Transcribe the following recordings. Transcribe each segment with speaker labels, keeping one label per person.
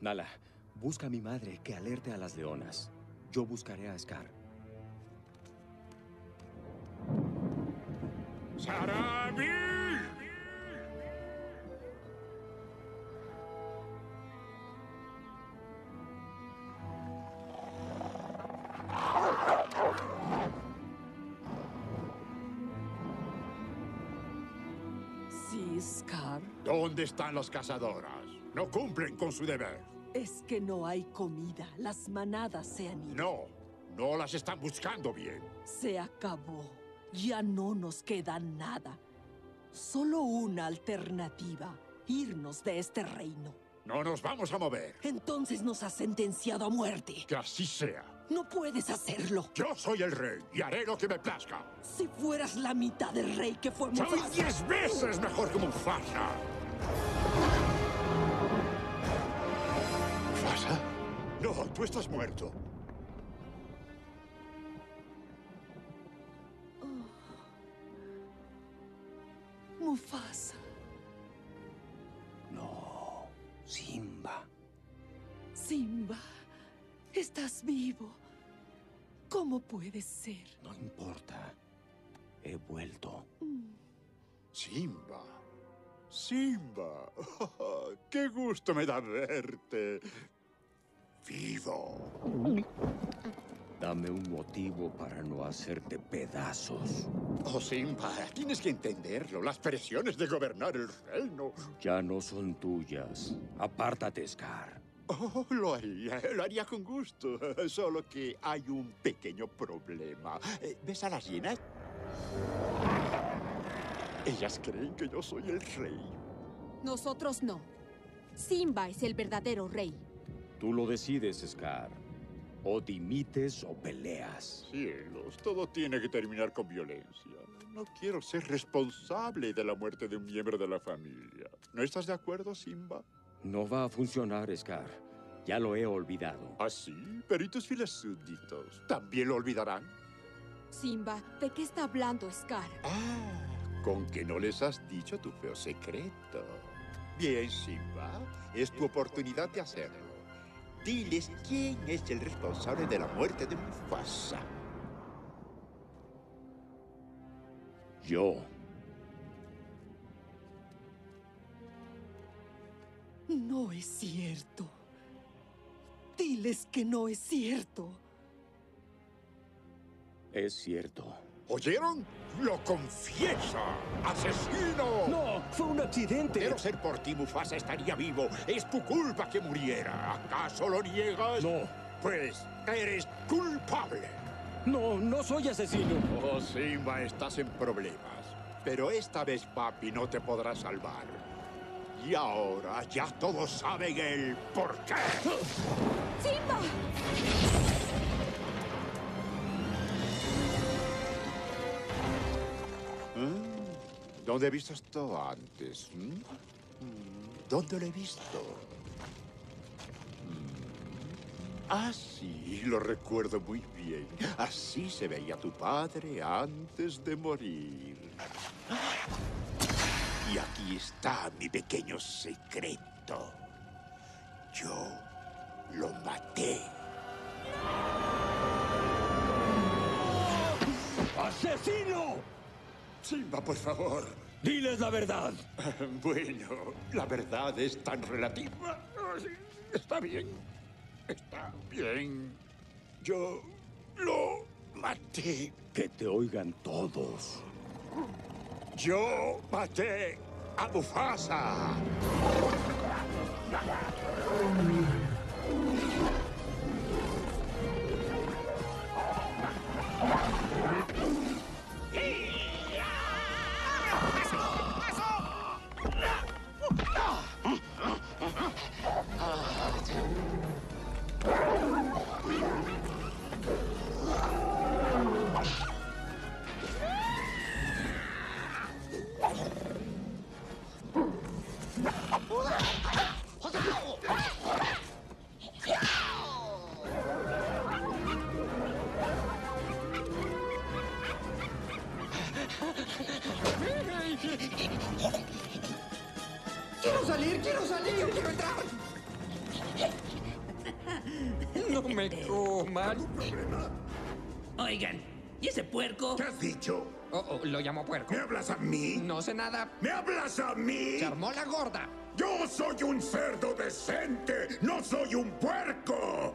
Speaker 1: Nala, busca a mi madre que alerte a las leonas. Yo buscaré a Scar.
Speaker 2: ¡Sarabi!
Speaker 3: Sí, Scar.
Speaker 2: ¿Dónde están las cazadoras? No cumplen con su deber.
Speaker 3: Es que no hay comida. Las manadas se han ido.
Speaker 2: No, no las están buscando bien.
Speaker 3: Se acabó. Ya no nos queda nada. Solo una alternativa. Irnos de este reino.
Speaker 2: No nos vamos a mover.
Speaker 3: Entonces nos ha sentenciado a muerte.
Speaker 2: Que así sea.
Speaker 3: No puedes hacerlo.
Speaker 2: Yo soy el rey y haré lo que me plazca.
Speaker 3: Si fueras la mitad del rey que fue
Speaker 2: Soy diez veces mejor que. ¿Mufasa? No, tú estás muerto.
Speaker 3: Mufasa.
Speaker 1: No, Simba.
Speaker 3: Simba. Estás vivo. ¿Cómo puede ser?
Speaker 1: No importa. He vuelto.
Speaker 2: Simba. Simba. Qué gusto me da verte. Vivo.
Speaker 1: Dame un motivo para no hacerte pedazos.
Speaker 2: Oh, Simba, tienes que entenderlo. Las presiones de gobernar el reino.
Speaker 1: Ya no son tuyas. Apártate, Scar.
Speaker 2: Oh, lo haría, lo haría con gusto. Solo que hay un pequeño problema. Eh, ¿Ves a las hienas? Ellas creen que yo soy el rey.
Speaker 4: Nosotros no. Simba es el verdadero rey.
Speaker 1: Tú lo decides, Scar. O dimites o peleas.
Speaker 2: Cielos, todo tiene que terminar con violencia. No quiero ser responsable de la muerte de un miembro de la familia. ¿No estás de acuerdo, Simba?
Speaker 1: No va a funcionar, Scar. Ya lo he olvidado.
Speaker 2: ¿Ah, sí? Pero ¿y tus fieles súbditos? ¿También lo olvidarán?
Speaker 4: Simba, ¿de qué está hablando Scar?
Speaker 2: Ah, con que no les has dicho tu feo secreto. Bien, Simba, es tu oportunidad de hacerlo. Diles quién es el responsable de la muerte de Mufasa.
Speaker 1: Yo.
Speaker 3: No es cierto. Diles que no es cierto.
Speaker 1: Es cierto.
Speaker 2: ¿Oyeron? ¡Lo confiesa! ¡Asesino!
Speaker 1: ¡No! ¡Fue un accidente!
Speaker 2: Pero ser por ti, Mufasa estaría vivo. Es tu culpa que muriera. ¿Acaso lo niegas?
Speaker 1: No.
Speaker 2: Pues eres culpable.
Speaker 1: No, no soy asesino.
Speaker 2: Oh, Simba, estás en problemas. Pero esta vez, papi, no te podrá salvar. Y ahora ya todos saben el por qué.
Speaker 4: ¡Simba!
Speaker 2: ¿Dónde he visto esto antes? mm? Mm, ¿Dónde lo he visto? Mm. Ah, sí, lo recuerdo muy bien. Así se veía tu padre antes de morir. Y aquí está mi pequeño secreto. Yo lo maté.
Speaker 1: ¡Asesino!
Speaker 2: Simba, por favor.
Speaker 1: Diles la verdad.
Speaker 2: Bueno, la verdad es tan relativa. Está bien. Está bien. Yo lo maté.
Speaker 1: Que te oigan todos.
Speaker 2: Yo maté a Mufasa. ¡Quiero salir! ¡Quiero salir! ¡Quiero entrar!
Speaker 5: No me coman.
Speaker 6: Oigan, ¿y ese puerco?
Speaker 7: ¿Qué has dicho?
Speaker 5: Oh, oh, lo llamo puerco.
Speaker 7: ¿Me hablas a mí?
Speaker 5: No sé nada.
Speaker 7: ¿Me hablas a mí?
Speaker 5: Se armó la gorda.
Speaker 7: Yo soy un cerdo decente, no soy un puerco.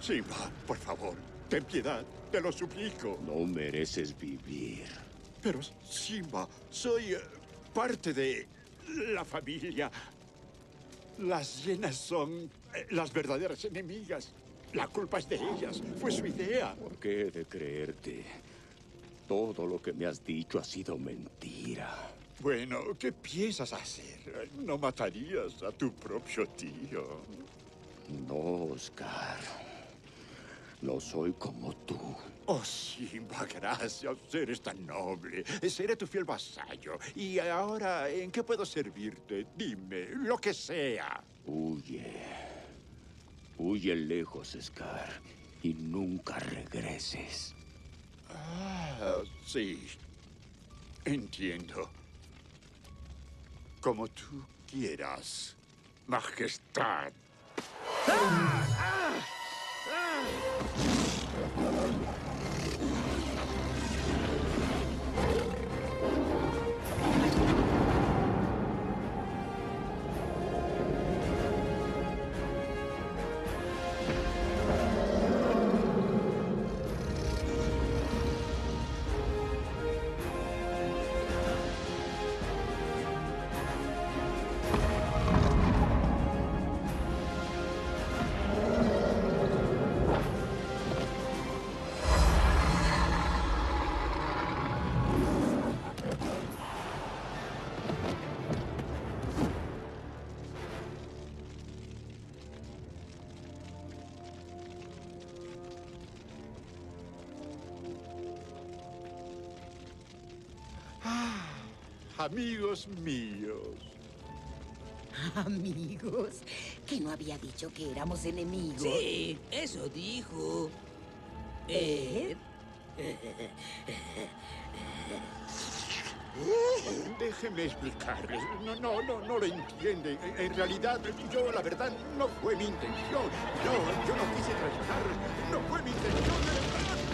Speaker 2: Simba, por favor, ten piedad, te lo suplico.
Speaker 1: no mereces vivir.
Speaker 2: Pero, Simba, soy eh, parte de la familia. Las llenas son eh, las verdaderas enemigas. La culpa es de ellas. Fue su idea.
Speaker 1: ¿Por qué he de creerte? Todo lo que me has dicho ha sido mentira.
Speaker 2: Bueno, ¿qué piensas hacer? ¿No matarías a tu propio tío?
Speaker 1: No, Oscar. No soy como tú.
Speaker 2: Oh, Simba, gracias. Eres tan noble. Seré tu fiel vasallo. Y ahora, ¿en qué puedo servirte? Dime, lo que sea.
Speaker 1: Huye. Huye lejos, Scar. Y nunca regreses.
Speaker 2: Ah, sí. Entiendo. Como tú quieras, Majestad. Thank you. Amigos míos.
Speaker 8: Amigos, que no había dicho que éramos enemigos.
Speaker 6: Sí, eso dijo. Eh,
Speaker 2: Déjenme explicarles. No, no, no, no lo entienden. En, en realidad, yo, la verdad, no fue mi intención. Yo, yo no quise traicionar. No fue mi intención.